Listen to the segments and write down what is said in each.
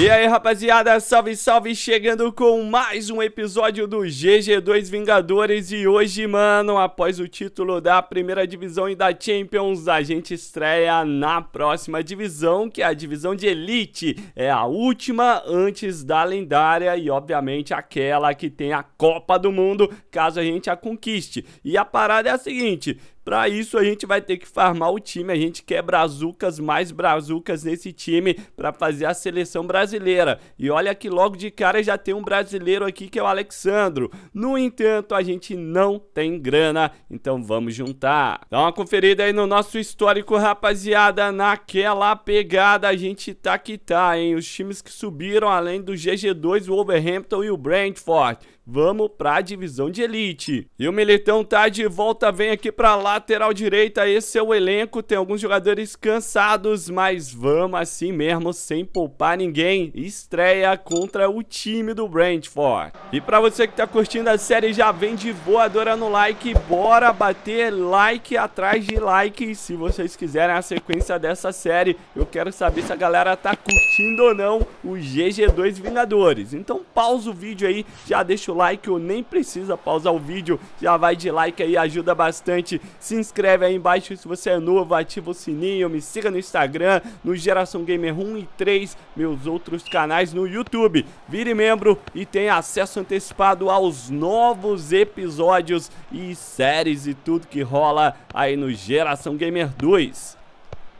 E aí, rapaziada, salve, salve, chegando com mais um episódio do GG2 Vingadores. E hoje, mano, após o título da primeira divisão e da Champions A gente estreia na próxima divisão, que é a divisão de Elite. É a última antes da lendária e, obviamente, aquela que tem a Copa do Mundo, caso a gente a conquiste. E a parada é a seguinte, Pra isso a gente vai ter que farmar o time, a gente quer brazucas, mais brazucas nesse time pra fazer a seleção brasileira. E olha que logo de cara já tem um brasileiro aqui que é o Alexandro. No entanto, a gente não tem grana, então vamos juntar. Dá uma conferida aí no nosso histórico, rapaziada, naquela pegada a gente tá que tá, hein? Os times que subiram além do GG2, o Wolverhampton e o Brentford vamos pra divisão de elite. E o Militão tá de volta, vem aqui pra lateral direita, esse é o elenco, tem alguns jogadores cansados, mas vamos assim mesmo, sem poupar ninguém. Estreia contra o time do Brentford. E pra você que tá curtindo a série, já vem de voadora no like, bora bater like atrás de like, se vocês quiserem a sequência dessa série. Eu quero saber se a galera tá curtindo ou não o GG2 Vingadores. Então pausa o vídeo aí, já deixa o like ou nem precisa pausar o vídeo, já vai de like aí, ajuda bastante. Se inscreve aí embaixo se você é novo, ativa o sininho, me siga no Instagram, no Geração Gamer 1 e 3, meus outros canais no YouTube. Vire membro e tenha acesso antecipado aos novos episódios e séries e tudo que rola aí no Geração Gamer 2.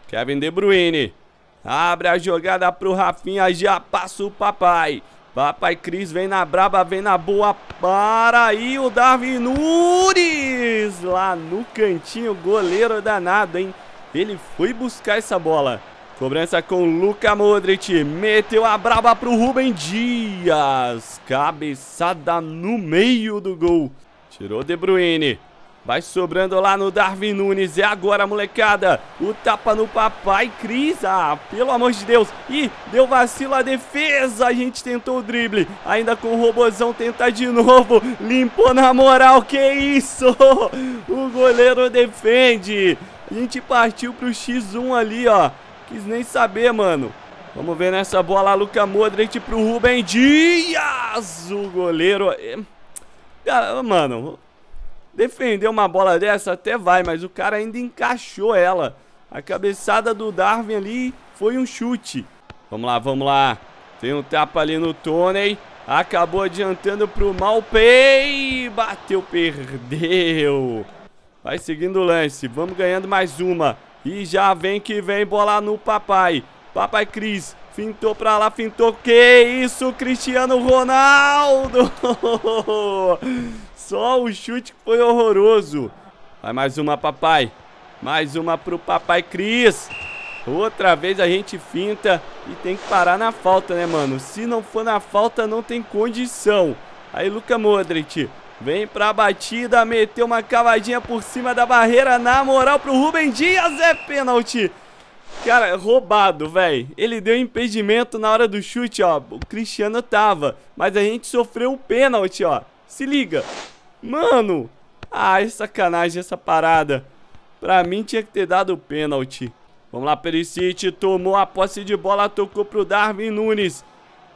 Kevin De Bruyne. Abre a jogada pro Rafinha, já passa o papai. Papai Cris vem na braba, vem na boa. Para aí o Darwin Nunes. Lá no cantinho, goleiro danado, hein? Ele foi buscar essa bola. Cobrança com Luca Modric. Meteu a braba pro Rubem Dias. Cabeçada no meio do gol. Tirou De Bruyne. Vai sobrando lá no Darwin Nunes. É agora, molecada. O tapa no papai Cris. Ah, pelo amor de Deus. Ih, deu vacilo a defesa. A gente tentou o drible. Ainda com o robozão tenta de novo. Limpou na moral. Que isso? O goleiro defende. A gente partiu pro X1 ali, ó. Quis nem saber, mano. Vamos ver nessa bola, Luca Modric pro Rubem Dias. O goleiro... É, cara, mano, Defender uma bola dessa até vai, mas o cara ainda encaixou ela. A cabeçada do Darwin ali foi um chute. Vamos lá, vamos lá. Tem um tapa ali no Tony. Acabou adiantando pro Malpei. Bateu, perdeu. Vai seguindo o lance. Vamos ganhando mais uma. E já vem que vem bola no papai. Papai Cris. Fintou pra lá, fintou. Que isso, Cristiano Ronaldo! Só o chute foi horroroso. Vai mais uma, papai. Mais uma pro papai Cris. Outra vez a gente finta e tem que parar na falta, né, mano? Se não for na falta, não tem condição. Aí, Luca Modric. Vem pra batida, meteu uma cavadinha por cima da barreira. Na moral pro Rubem Dias, é pênalti. Cara, roubado, velho. Ele deu impedimento na hora do chute, ó. O Cristiano tava. Mas a gente sofreu um pênalti, ó. Se liga. Mano! É sacanagem essa parada. Pra mim tinha que ter dado o pênalti. Vamos lá, Perisic tomou a posse de bola, tocou pro Darwin Nunes.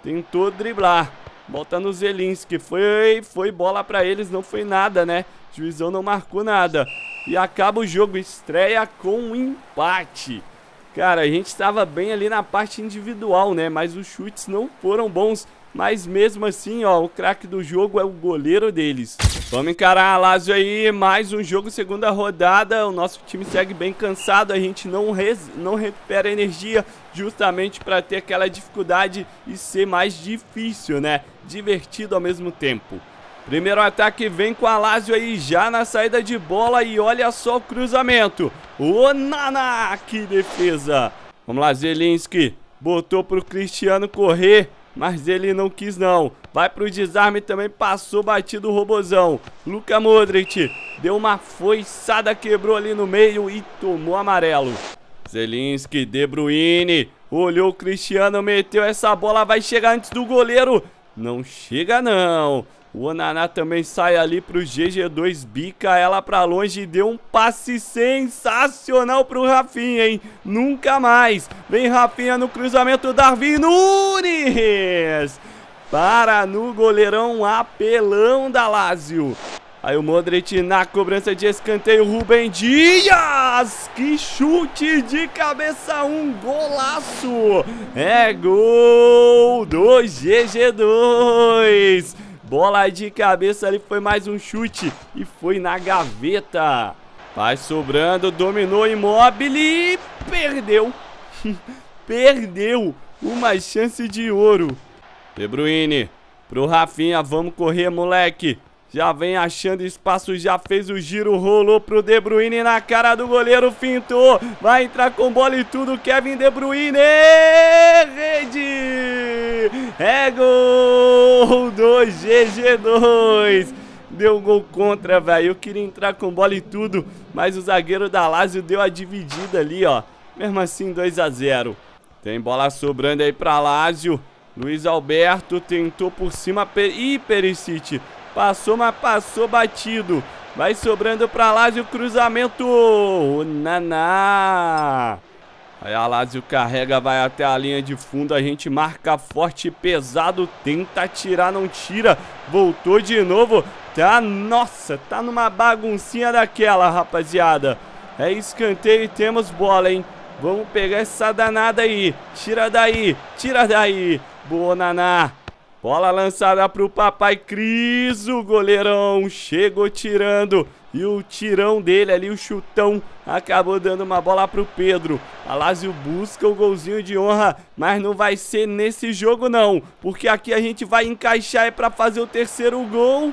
Tentou driblar. Volta no Zelinski. Foi, foi bola pra eles, não foi nada, né? Juizão não marcou nada. E acaba o jogo, estreia com um empate. Cara, a gente estava bem ali na parte individual, né? Mas os chutes não foram bons. Mas mesmo assim, ó, o craque do jogo é o goleiro deles. Vamos encarar a Lazio aí, mais um jogo, segunda rodada. O nosso time segue bem cansado, a gente não, não recupera energia justamente para ter aquela dificuldade e ser mais difícil, né? Divertido ao mesmo tempo. Primeiro ataque vem com a Lazio aí já na saída de bola e olha só o cruzamento. O Nana, que defesa. Vamos lá, Zelinski. Botou pro Cristiano correr. Mas ele não quis não. Vai pro desarme também, passou batido o robozão. Luka Modric deu uma foiçada, quebrou ali no meio e tomou amarelo. Zelinski, De Bruyne, olhou o Cristiano, meteu essa bola, vai chegar antes do goleiro. Não chega não. O Onaná também sai ali pro GG2, bica ela pra longe e deu um passe sensacional pro Rafinha, hein? Nunca mais. Vem Rafinha no cruzamento, Darwin Nunes. Para no goleirão apelão da Lazio. Aí o Modric na cobrança de escanteio, Rubem Dias! Que chute de cabeça, um golaço! É gol do GG2! Bola de cabeça ali, foi mais um chute e foi na gaveta. Vai sobrando, dominou Immobile e perdeu. perdeu uma chance de ouro. De Bruyne pro Rafinha, vamos correr, moleque. Já vem achando espaço, já fez o giro, rolou pro De Bruyne na cara do goleiro, fintou. Vai entrar com bola e tudo, Kevin De Bruyne. Rede! É gol do GG2. Deu um gol contra, velho. Eu queria entrar com bola e tudo, mas o zagueiro da Lazio deu a dividida ali, ó. Mesmo assim, 2 a 0. Tem bola sobrando aí pra Lazio. Luiz Alberto tentou por cima. Ih, Perisic Passou, mas passou batido. Vai sobrando pra Lázio, cruzamento. O Naná. Aí a Lázio carrega, vai até a linha de fundo. A gente marca forte pesado. Tenta tirar, não tira. Voltou de novo. Tá, nossa, tá numa baguncinha daquela, rapaziada. É escanteio e temos bola, hein? Vamos pegar essa danada aí. Tira daí, tira daí. Boa, Naná. Bola lançada pro papai Cris, o goleirão chegou tirando. E o tirão dele ali, o chutão, acabou dando uma bola pro Pedro. A Lazio busca o golzinho de honra, mas não vai ser nesse jogo não. Porque aqui a gente vai encaixar é pra fazer o terceiro gol.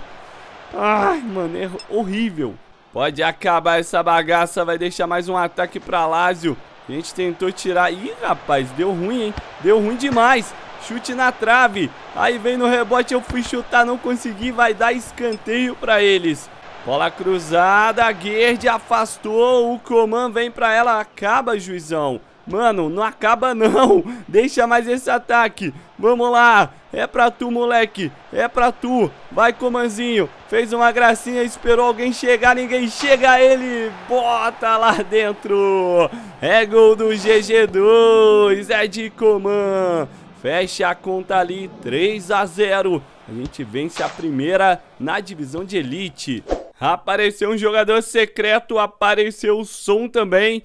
Ai, mano, é horrível. Pode acabar essa bagaça, vai deixar mais um ataque pra Lazio. A gente tentou tirar... Ih, rapaz, deu ruim, hein? Deu ruim demais. Chute na trave. Aí vem no rebote, eu fui chutar, não consegui. Vai dar escanteio pra eles. Bola cruzada, Gerd afastou, o Coman vem pra ela, acaba, juizão. Mano, não acaba não, deixa mais esse ataque. Vamos lá, é pra tu, moleque, é pra tu. Vai, Comanzinho, fez uma gracinha, esperou alguém chegar, ninguém chega, ele bota lá dentro. É gol do GG2, é de Coman. Fecha a conta ali, 3 a 0. A gente vence a primeira na divisão de elite. Apareceu um jogador secreto, apareceu o som também.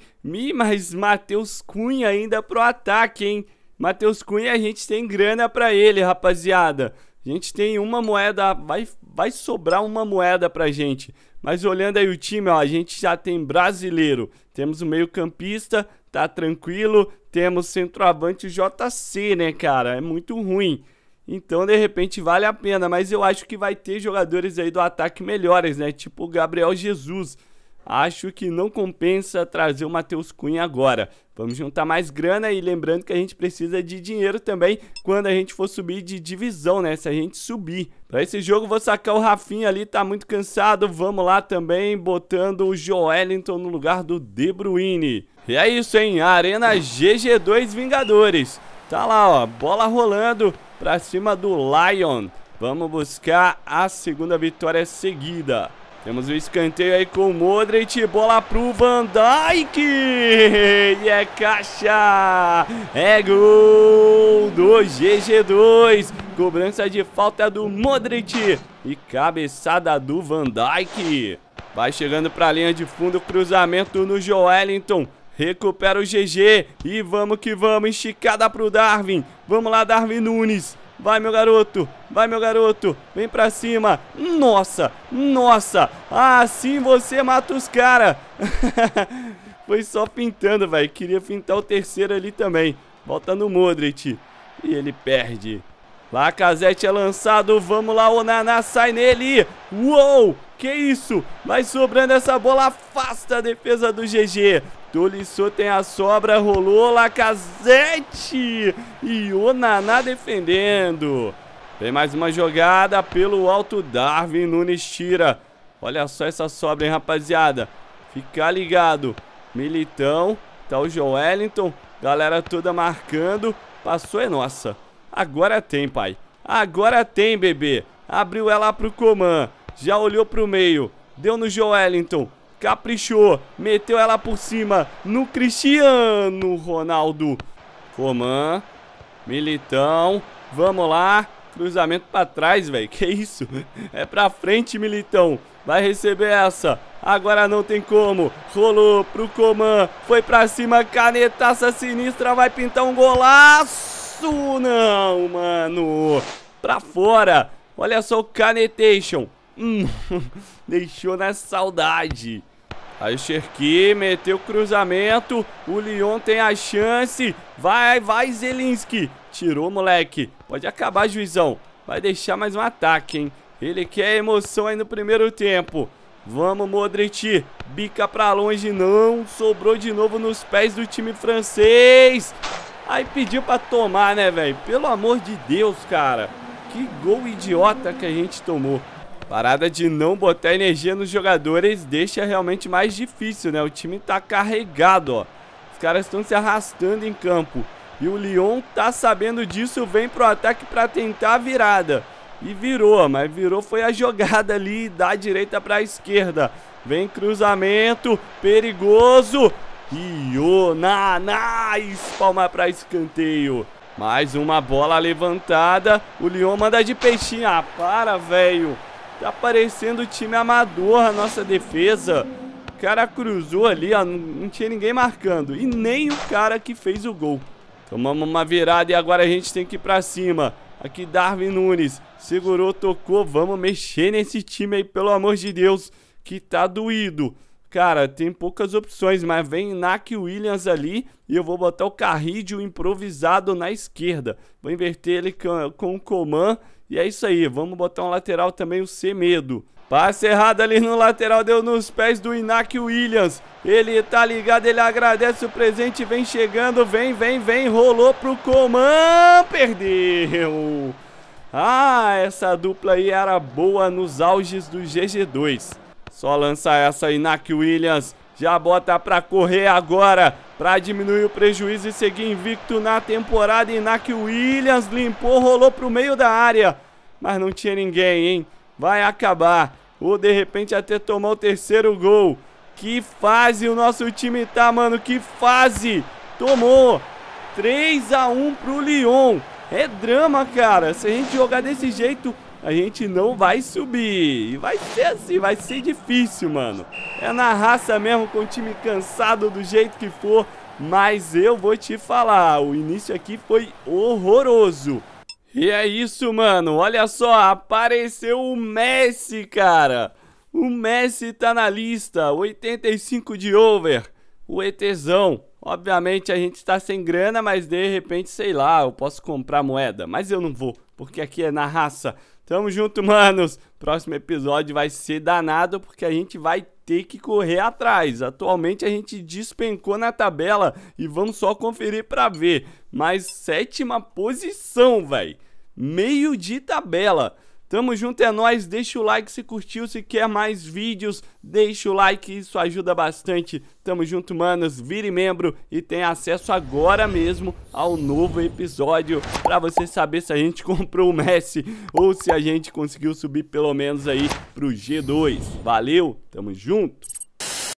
Mas Matheus Cunha ainda pro ataque, hein? Matheus Cunha, a gente tem grana pra ele, rapaziada. A gente tem uma moeda, vai, vai sobrar uma moeda pra gente. Mas olhando aí o time, ó, a gente já tem brasileiro. Temos o meio campista, tá tranquilo. Temos centroavante JC, né, cara? É muito ruim. Então, de repente, vale a pena. Mas eu acho que vai ter jogadores aí do ataque melhores, né? Tipo o Gabriel Jesus. Acho que não compensa trazer o Matheus Cunha agora. Vamos juntar mais grana e lembrando que a gente precisa de dinheiro também quando a gente for subir de divisão, né? Se a gente subir. Para esse jogo vou sacar o Rafinha ali, tá muito cansado. Vamos lá também, botando o Joelinton no lugar do De Bruyne. E é isso, hein? Arena GG2 Vingadores. Tá lá, ó, bola rolando pra cima do Lion. Vamos buscar a segunda vitória seguida. Temos o escanteio aí com o Modric, bola pro Van Dijk, e é caixa, é gol do GG2, cobrança de falta do Modric. E cabeçada do Van Dijk. Vai chegando pra linha de fundo, cruzamento no Joelinton, recupera o GG e vamos que vamos, esticada pro Darwin, vamos lá Darwin Nunes. Vai, meu garoto. Vai, meu garoto. Vem pra cima. Nossa. Nossa. Assim você mata os caras. Foi só pintando, velho. Queria pintar o terceiro ali também. Volta no Modric. E ele perde. Lacazette é lançado. Vamos lá, o Naná sai nele. Uou. Que isso? Vai sobrando essa bola. Afasta a defesa do GG. Tolisso tem a sobra, rolou Lacazette e o Naná defendendo. Tem mais uma jogada pelo alto, Darwin Nunes tira. Olha só essa sobra, hein, rapaziada. Fica ligado. Militão, tá o Joelinton, galera toda marcando. Passou é nossa. Agora tem, pai. Agora tem, bebê. Abriu ela pro Coman. Já olhou pro meio. Deu no Joelinton. Caprichou. Meteu ela por cima. No Cristiano Ronaldo. Coman. Militão. Vamos lá. Cruzamento pra trás, velho. Que isso? É pra frente, Militão. Vai receber essa. Agora não tem como. Rolou pro Coman. Foi pra cima. Canetaça sinistra. Vai pintar um golaço. Não, mano. Pra fora. Olha só o Canetation. Hum, deixou na saudade. Aí o Cherki meteu cruzamento. O Lyon tem a chance. Vai, vai, Zelinski. Tirou, moleque. Pode acabar, juizão. Vai deixar mais um ataque, hein? Ele quer emoção aí no primeiro tempo. Vamos, Modric. Bica pra longe, não. Sobrou de novo nos pés do time francês. Aí pediu pra tomar, né, velho? Pelo amor de Deus, cara. Que gol idiota que a gente tomou. Parada de não botar energia nos jogadores deixa realmente mais difícil, né? O time tá carregado, ó. Os caras estão se arrastando em campo. E o Lyon tá sabendo disso, vem pro ataque pra tentar a virada. E virou, mas virou foi a jogada ali da direita pra esquerda. Vem cruzamento, perigoso. O Naná espalma pra escanteio. Mais uma bola levantada. O Lyon manda de peixinho. Ah, para, velho. Tá parecendo time amador a nossa defesa. O cara cruzou ali, ó. Não tinha ninguém marcando. E nem o cara que fez o gol. Tomamos uma virada e agora a gente tem que ir pra cima. Aqui Darwin Nunes. Segurou, tocou. Vamos mexer nesse time aí, pelo amor de Deus. Que tá doído. Cara, tem poucas opções, mas vem Nak Williams ali e eu vou botar o Carrídio improvisado na esquerda. Vou inverter ele com, com o Coman e é isso aí. Vamos botar um lateral também, o Semedo. Passe errado ali no lateral, deu nos pés do Inak Williams. Ele tá ligado, ele agradece o presente, vem chegando, vem, vem, vem, rolou pro Coman, perdeu. Ah, essa dupla aí era boa nos auges do GG2. Só lança essa aí, Nak Williams. Já bota pra correr agora. Pra diminuir o prejuízo e seguir invicto na temporada. Inak Williams limpou, rolou pro meio da área. Mas não tinha ninguém, hein? Vai acabar. Ou de repente até tomar o terceiro gol. Que fase o nosso time tá, mano. Que fase. Tomou. 3 a 1 pro Lyon. É drama, cara. Se a gente jogar desse jeito, a gente não vai subir. E vai ser assim, vai ser difícil, mano. É na raça mesmo, com o time cansado do jeito que for. Mas eu vou te falar, o início aqui foi horroroso. E é isso, mano. Olha só, apareceu o Messi, cara. O Messi tá na lista, 85 de over. O ETzão. Obviamente a gente está sem grana, mas de repente, sei lá, eu posso comprar moeda. Mas eu não vou, porque aqui é na raça. Tamo junto, manos. Próximo episódio vai ser danado porque a gente vai ter que correr atrás. Atualmente a gente despencou na tabela e vamos só conferir para ver. Mas sétima posição, velho. Meio de tabela. Tamo junto, é nóis. Deixa o like se curtiu, se quer mais vídeos, deixa o like, isso ajuda bastante. Tamo junto, manos. Vire membro e tenha acesso agora mesmo ao novo episódio pra você saber se a gente comprou o Messi ou se a gente conseguiu subir pelo menos aí pro G2. Valeu, tamo junto.